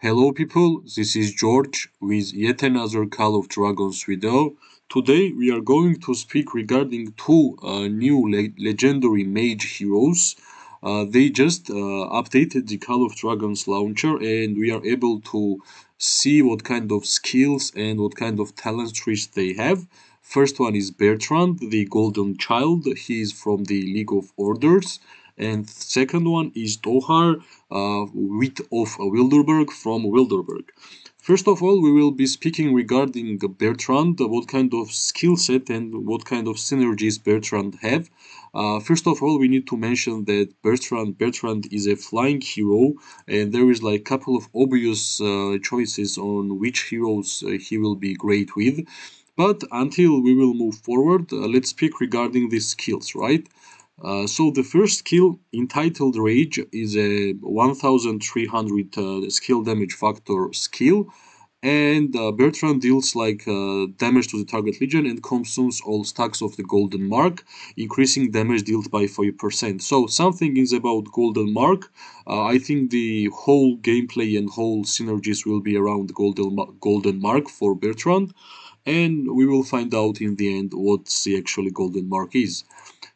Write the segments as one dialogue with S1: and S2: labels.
S1: Hello people, this is George with yet another Call of Dragons video. Today we are going to speak regarding two uh, new le legendary mage heroes. Uh, they just uh, updated the Call of Dragons launcher and we are able to see what kind of skills and what kind of talent trees they have. First one is Bertrand, the Golden Child. He is from the League of Orders and second one is Tohar uh, Wit of Wilderburg from Wilderburg. First of all, we will be speaking regarding Bertrand, what kind of skill set and what kind of synergies Bertrand have. Uh, first of all, we need to mention that Bertrand Bertrand is a flying hero, and there is like a couple of obvious uh, choices on which heroes uh, he will be great with. But until we will move forward, uh, let's speak regarding these skills, right? Uh, so the first skill, Entitled Rage, is a 1300 uh, skill damage factor skill, and uh, Bertrand deals like uh, damage to the target legion and consumes all stacks of the golden mark, increasing damage dealt by 5%. So something is about golden mark. Uh, I think the whole gameplay and whole synergies will be around golden golden mark for Bertrand, and we will find out in the end what the actually golden mark is.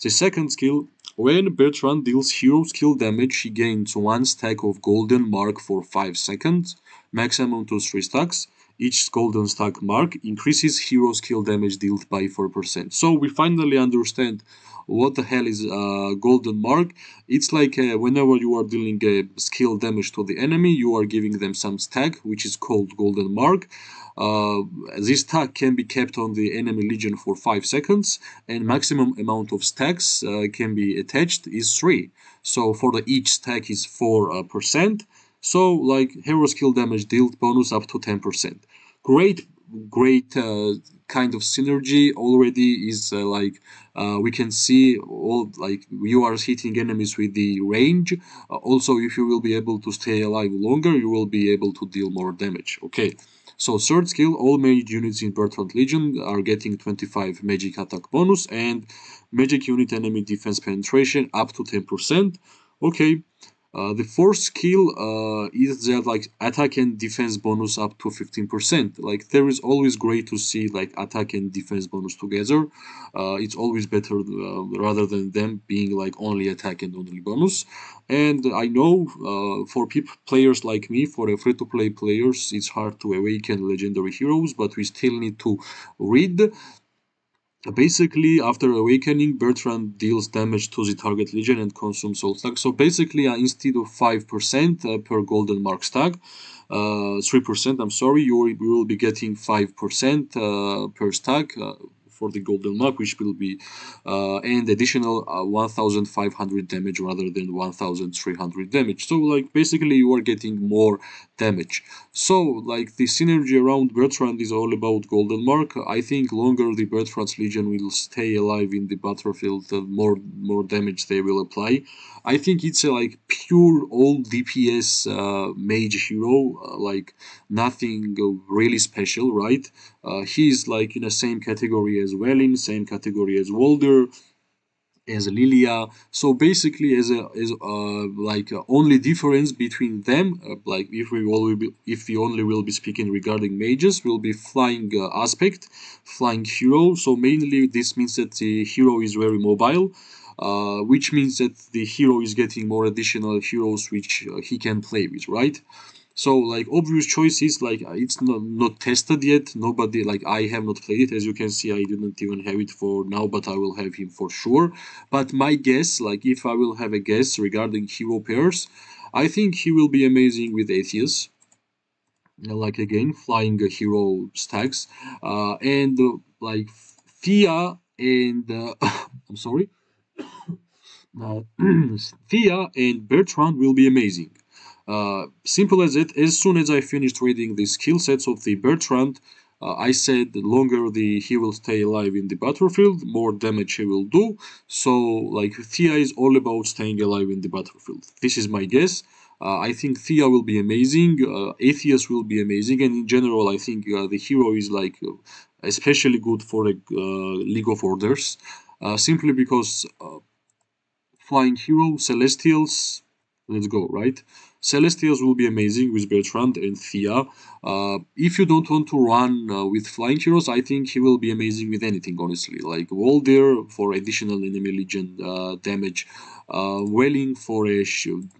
S1: The second skill, when Bertrand deals hero skill damage, he gains one stack of golden mark for 5 seconds, maximum to 3 stacks. Each golden stack mark increases hero skill damage dealt by 4%. So we finally understand what the hell is a golden mark. It's like uh, whenever you are dealing a skill damage to the enemy, you are giving them some stack, which is called golden mark. Uh, this tag can be kept on the enemy legion for 5 seconds and maximum amount of stacks uh, can be attached is 3. So for the each stack is 4%. Uh, so like hero skill damage dealt bonus up to 10%. Great, great uh, kind of synergy already is uh, like uh, we can see all like you are hitting enemies with the range. Uh, also if you will be able to stay alive longer you will be able to deal more damage. Okay. So third skill, all mage units in Bertrand Legion are getting 25 magic attack bonus and magic unit enemy defense penetration up to 10%. Okay, uh, the fourth skill uh, is that like attack and defense bonus up to 15%. Like there is always great to see like attack and defense bonus together. Uh, it's always better uh, rather than them being like only attack and only bonus. And I know uh, for people players like me, for free-to-play players, it's hard to awaken legendary heroes, but we still need to read Basically, after awakening, Bertrand deals damage to the target legion and consumes all stack. So basically, uh, instead of 5% uh, per golden mark stack, uh, 3%, I'm sorry, you will, be getting 5% uh, per stack uh, for the golden mark which will be uh, and additional uh, 1500 damage rather than 1300 damage. So like basically you are getting more damage. So like the synergy around Bertrand is all about golden mark. I think longer the Bertrand's legion will stay alive in the battlefield the more more damage they will apply. I think it's a like pure old DPS uh, mage hero uh, like nothing really special right uh, he's like in the same category as Welyn same category as Waldyr as Lilia. So basically, as a as uh, like uh, only difference between them, uh, like if we will be, if we only will be speaking regarding mages, will be flying uh, aspect, flying hero. So mainly this means that the hero is very mobile. Which means that the hero is getting more additional heroes which he can play with, right? So like obvious choices like uh, it's not, not tested yet. Nobody like I have not played it. As you can see, I didn't even have it for now, but I will have him for sure. But my guess, like if I will have a guess regarding hero pairs, I think he will be amazing with Atheus. Like again, flying a hero stacks, uh, and uh, like Thea and uh, I'm sorry, uh, Thea and Bertrand will be amazing. Uh, simple as it, as soon as I finished reading the skill sets of the Bertrand, uh, I said the longer the he will stay alive in the battlefield, more damage he will do. So, like, Thea is all about staying alive in the battlefield. This is my guess. Uh, I think Thea will be amazing, uh, will be amazing, and in general, I think uh, the hero is like uh, especially good for a League of Orders, simply because Flying Hero, Celestials, let's go, right? Celestials will be amazing with Bertrand and Thea. Uh, if you don't want to run uh, with flying heroes, I think he will be amazing with anything, honestly. Like Waldyr for additional enemy legion uh, damage, uh, Welling for a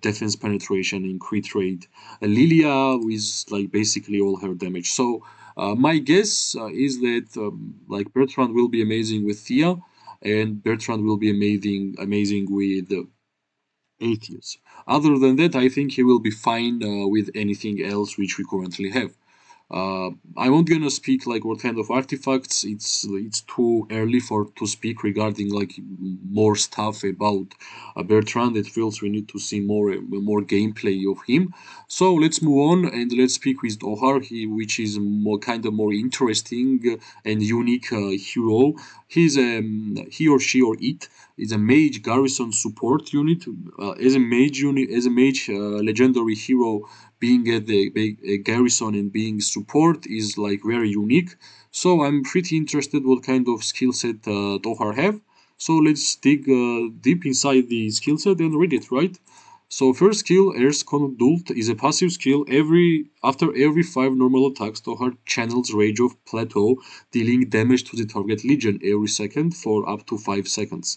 S1: defense penetration and crit rate, uh, Lilia with like basically all her damage. So uh, my guess uh, is that um, like Bertrand will be amazing with Thea, and Bertrand will be amazing amazing with Atheus. Other than that, I think he will be fine uh, with anything else which we currently have. Uh, I won't gonna speak like what kind of artifacts. It's it's too early for to speak regarding like more stuff about uh, Bertrand. It feels we need to see more more gameplay of him. So let's move on and let's speak with Tohar, he, which is more kind of more interesting and unique uh, hero. He's um, he or she or it is a mage garrison support unit. Uh, as a mage unit, as a mage uh, legendary hero being at the a garrison and being support is like very unique. So I'm pretty interested what kind of skill set uh, Tohar have. So let's dig uh, deep inside the skill set and read it, right? So first skill, Earth Conduit is a passive skill. Every after every five normal attacks, Tohar channels Rage of Plateau, dealing damage to the target legion every second for up to five seconds.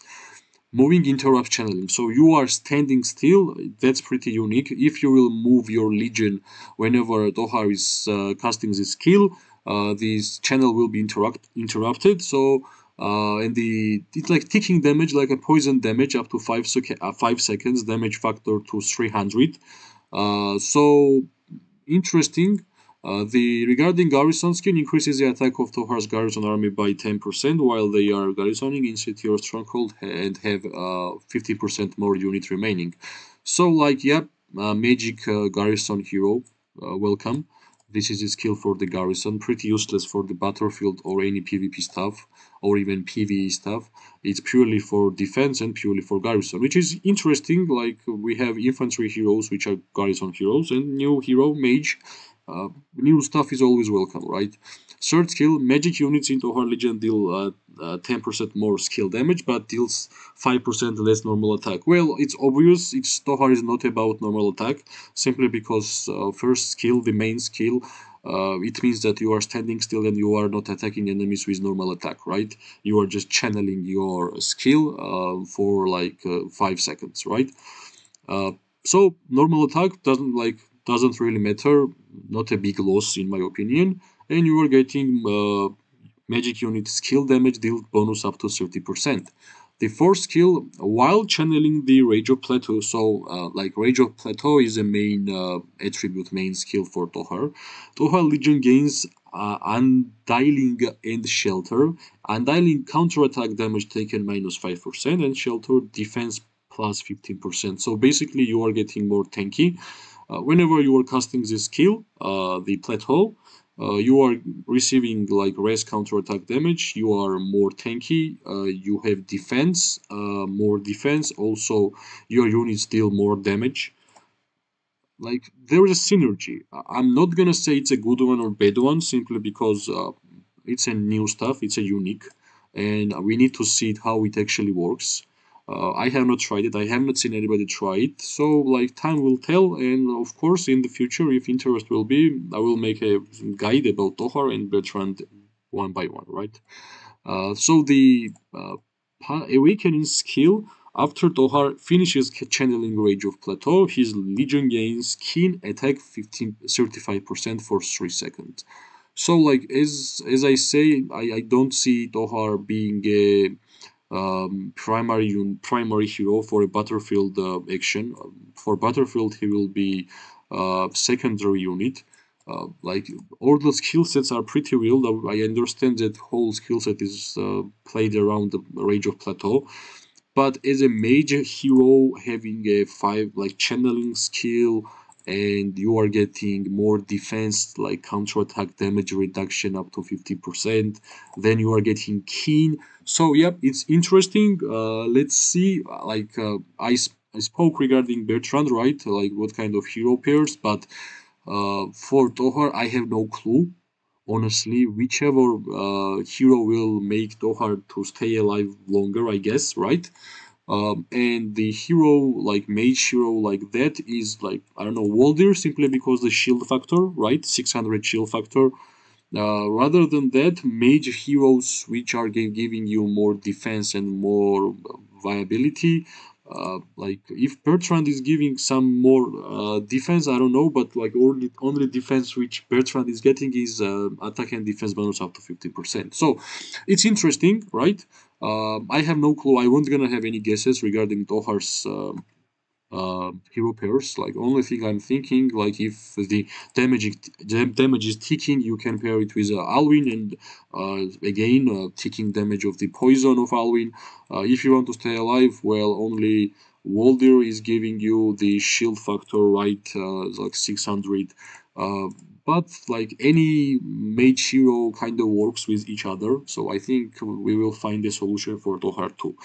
S1: Moving interrupt channeling. So you are standing still that's pretty unique. If you will move your legion whenever Tohar is uh, casting this skill uh, this channel will be interrupt interrupted. So uh, and the it's like ticking damage like a poison damage up to five, uh, five seconds damage factor to 300 uh, so interesting uh, the regarding garrison skin increases the attack of Tohar's garrison army by 10% while they are garrisoning in city or stronghold and have uh, 50% more unit remaining. So like yep, uh, magic uh, garrison hero, uh, welcome. This is a skill for the garrison, pretty useless for the battlefield or any PvP stuff or even PvE stuff. It's purely for defense and purely for garrison, which is interesting. Like we have infantry heroes, which are garrison heroes, and new hero mage uh, new stuff is always welcome, right? Third skill, magic units into Tohar Legion deal uh, uh, 10% more skill damage, but deals 5% less normal attack. Well, it's obvious, it's Tohar is not about normal attack, simply because uh, first skill, the main skill, uh, it means that you are standing still and you are not attacking enemies with normal attack, right? You are just channeling your skill uh, for like 5 seconds, right? so normal attack doesn't like doesn't really matter not a big loss in my opinion and you are getting uh, magic unit skill damage deal bonus up to 30%. The fourth skill, while channeling the Rage of Plateau, so uh, like Rage of Plateau is a main uh, attribute, main skill for Tohar. Tohar Legion gains uh, Undiling and Shelter. Undiling counterattack damage taken minus 5% and Shelter defense plus 15%. So basically you are getting more tanky. Uh, whenever you are casting this skill, uh, the plateau, uh, you are receiving like raise counter attack damage. You are more tanky. You have defense, more defense. Also, your units deal more damage. Like there is a synergy. I'm not gonna say it's a good one or bad one simply because uh, it's a new stuff. It's a unique, and we need to see how it actually works. Uh, I have not tried it. I have not seen anybody try it. So like time will tell, and of course in the future, if interest will be, I will make a guide about Tohar and Bertrand one by one, right? Uh, so the uh, awakening skill after Tohar finishes channeling Rage of Plateau, his Legion gains keen attack 15 35% for 3 seconds. So like as as I say, I, I don't see Tohar being a um, primary primary hero for a battlefield uh, action. For battlefield, he will be uh, secondary unit. Uh, like all the skill sets are pretty real. I understand that whole skill set is uh, played around the Rage of Plateau, but as a major hero having a five like channeling skill and you are getting more defense like counter attack damage reduction up to 50% then you are getting keen. So yep it's interesting. Uh, let's see like uh, I, I spoke regarding bertrand right? Like what kind of hero pairs but uh, for Tohar i have no clue. Honestly whichever uh, hero will make Tohar to stay alive longer i guess right um, and the hero like mage hero like that is like i don't know Waldyr simply because the shield factor right? 600 shield factor. Uh, rather than that mage heroes which are giving you more defense and more viability. Uh, like if Bertrand is giving some more uh, defense, I don't know, but like only only defense which Bertrand is getting is uh, attack and defense bonus up to 15% So it's interesting, right? Um, I have no clue. I won't gonna have any guesses regarding Tohar's um, uh, hero pairs. Like only thing I'm thinking, like if the damage damage is ticking, you can pair it with uh, Alwyn and uh, again uh, ticking damage of the poison of Alwin. If you want to stay alive, well, only Waldyr is giving you the shield factor, right? Uh, like 600. Uh, but like any mage hero kind of works with each other, so I think we will find a solution for Tohar too.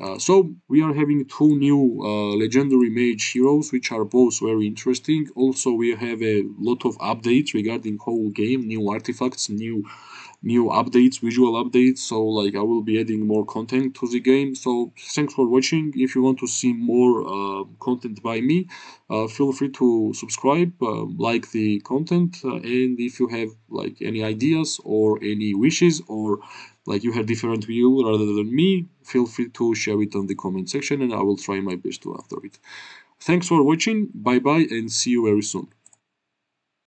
S1: Uh, so we are having two new uh, legendary mage heroes which are both very interesting also we have a lot of updates regarding whole game new artifacts new new updates visual updates so like i will be adding more content to the game. So thanks for watching. If you want to see more uh, content by me uh, feel free to subscribe uh, like the content uh, and if you have like any ideas or any wishes or like you have different view rather than me feel free to share it on the comment section and i will try my best to answer it. Thanks for watching. Bye bye and see you very soon